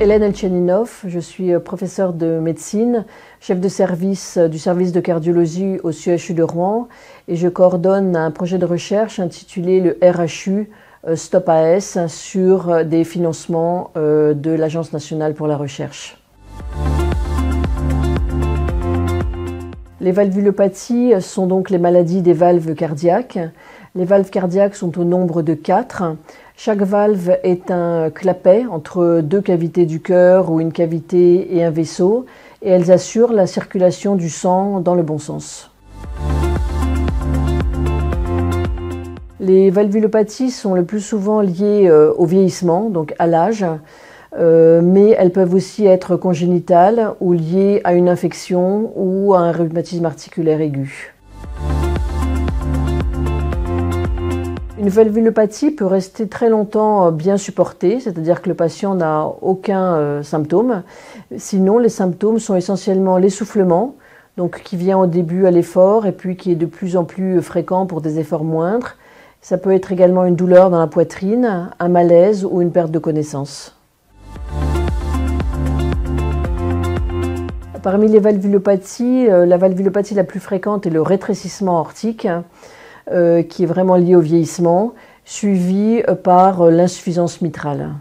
Hélène Elcheninov, je suis euh, professeure de médecine, chef de service euh, du service de cardiologie au CHU de Rouen et je coordonne un projet de recherche intitulé le RHU euh, Stop AS sur des financements de l'Agence nationale pour la recherche. Les valvulopathies sont donc les maladies des valves cardiaques. Les valves cardiaques sont au nombre de quatre. Chaque valve est un clapet entre deux cavités du cœur ou une cavité et un vaisseau et elles assurent la circulation du sang dans le bon sens. Les valvulopathies sont le plus souvent liées euh, au vieillissement, donc à l'âge, euh, mais elles peuvent aussi être congénitales ou liées à une infection ou à un rhumatisme articulaire aigu. Une valvulopathie peut rester très longtemps euh, bien supportée, c'est-à-dire que le patient n'a aucun euh, symptôme. Sinon, les symptômes sont essentiellement l'essoufflement, donc qui vient au début à l'effort et puis qui est de plus en plus fréquent pour des efforts moindres. Ça peut être également une douleur dans la poitrine, un malaise ou une perte de connaissance. Parmi les valvulopathies, euh, la valvulopathie la plus fréquente est le rétrécissement aortique. Euh, qui est vraiment lié au vieillissement, suivi euh, par euh, l'insuffisance mitrale.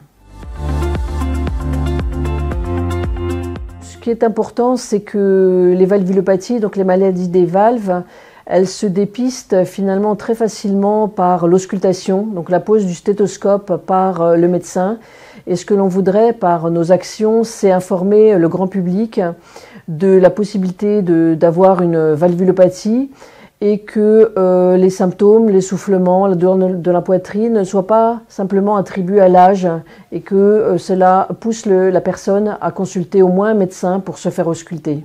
Ce qui est important, c'est que les valvulopathies, donc les maladies des valves, elles se dépistent finalement très facilement par l'auscultation, donc la pose du stéthoscope par le médecin. Et ce que l'on voudrait par nos actions, c'est informer le grand public de la possibilité d'avoir une valvulopathie et que euh, les symptômes, l'essoufflement, la douleur de la poitrine ne soient pas simplement attribués à l'âge et que euh, cela pousse la personne à consulter au moins un médecin pour se faire ausculter.